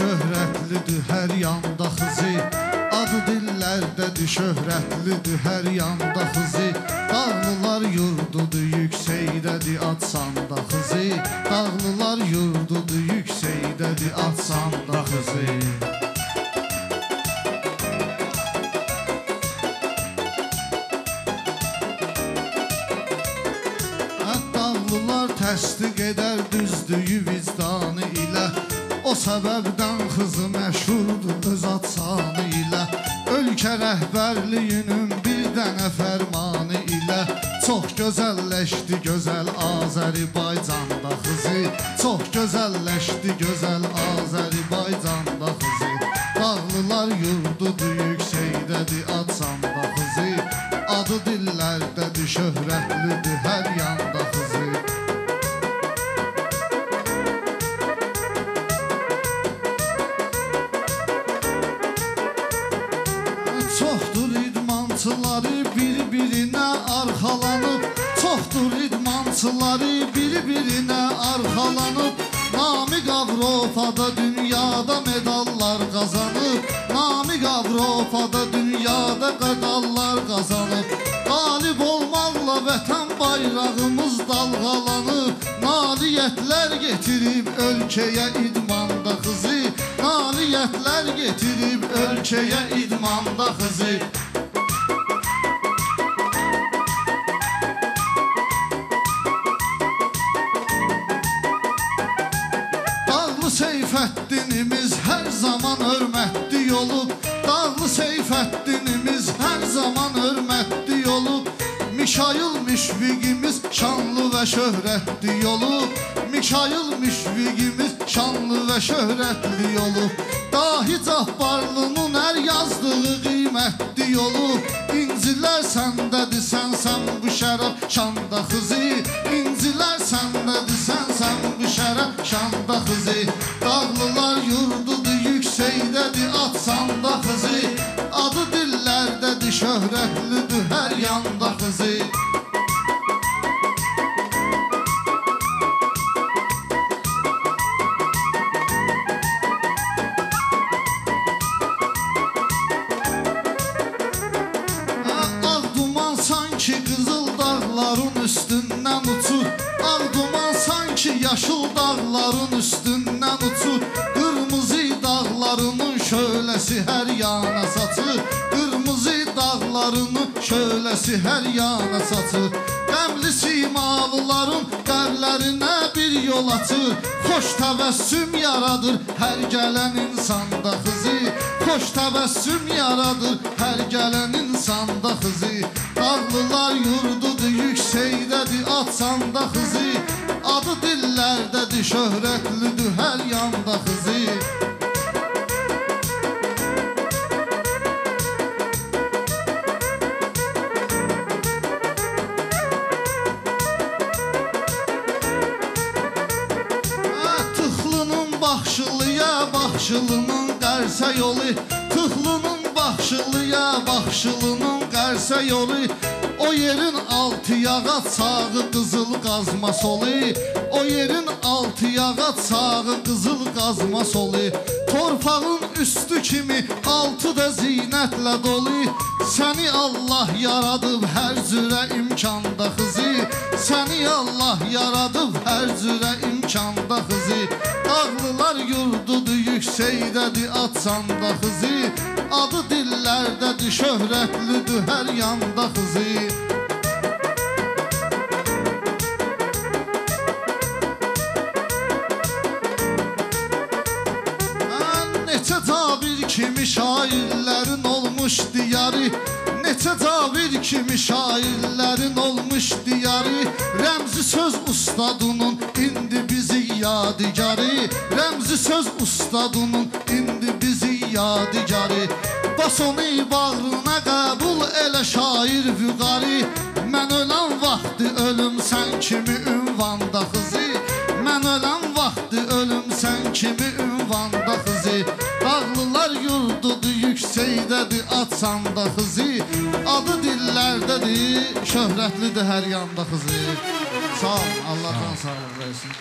şöhrətlidir hər yanda xızı Adı dillərdədir şöhrətlidir hər yanda xızı Dağlılar yurdudur yüksəkdədir atsanda xızı Dağlılar yurdudur yüksəkdədir atsanda xızı Dağlılar təsdiq edər düzdüyü vicdanı ilə O səbəbdən xızı məşhurdur öz atsanı ilə. Ölkə rəhbərliyinin bir dənə fərmanı ilə. Çox gözəlləşdi gözəl Azərbaycanda xızı Çox gözəlləşdi gözəl Azərbaycanda xızı Dağlılar yurdudur yüksəkdədir atsanda xızı Adı dillərdədir şöhrətlidir hər yanda Çoxdur idmançıları bir-birinə arxalanıb Çoxdur idmançıları bir-birinə arxalanıb Namiq Avropada, dünyada medallar qazanıb Namiq Avropada, dünyada medallar qazanıb vətən bayrağımız dalğalanıb Nailiyyətlər getirib ölkəyə idmanda xızı. Nailiyyətlər getirib ölkəyə idmanda xızı. Dağlı Seyfəddinimiz hər zaman hörmətli olub. Dağlı Seyfəddinimiz hər zaman hörmətli olub Mikail müşvigimiz şanlı ve şöhretli yolu. Mikail müşvigimiz şanlı ve şöhretli yolu. Dahi Cahbarlı'nın her yazdığı kıymetli yolu. İncilər səndədir sən sən bu şərəf şanda xızı İncilər səndədir sən sən bu şərəf şanda xızı dağların üstündən uçur Ağ duman sanki yaşıl dağların üstündən uçur Qırmızı dağlarının şöləsi hər yana saçır dağlarının şöləsi hər yana saçır Qəmli simalıların qəllərinə bir yol açır Xoş təbəssüm yaradır hər gələn insanda xızı Xoş təbəssüm yaradır hər gələn insanda xızı Dağlılar yurdudur, yüksəkdədir, atsanda xızı Adı dillərdədir, şöhrətlidir hər yanda xızı baxşılıya, baxşılının qərsə yolu Tıxlının baxşılıya, baxşılının qərsə yolu. O yerin altı yağat sağı qızıl qazma solu. O yerin altı yağat sağı qızıl qazma solu. Torpağın üstü kimi altı da zinətlə dolu. Səni Allah yaradıb hər cürə imkanda xızı Səni Allah yaradıb hər cürə imkanda xızı Dağlılar yurdudur, yüksəkdədir, atsanda xızı Adı dillərdədir, şöhrətlidir, hər yanda xızı Neçə tabir kimi şairlərin olmuş diyarı Neçə tabir kimi şairlərin olmuş diyarı Rəmzi söz ustadının indi bizi yadigarı. Rəmzi söz ustadının indi bizi yadigarı. Bas onu bağrına qəbul elə şair vüqarı Mən ölən vaxtı ölüm sən kimi ünvanda xızı Mən ölən vaxtı ölüm sən kimi ünvanda xızı Dağlılar yurdudur, yüksəkdədir, atsanda xızı. Adı dillərdədir, şöhrətlidir hər yanda xızı. Sağ ol, Allahdan sağ ol. versin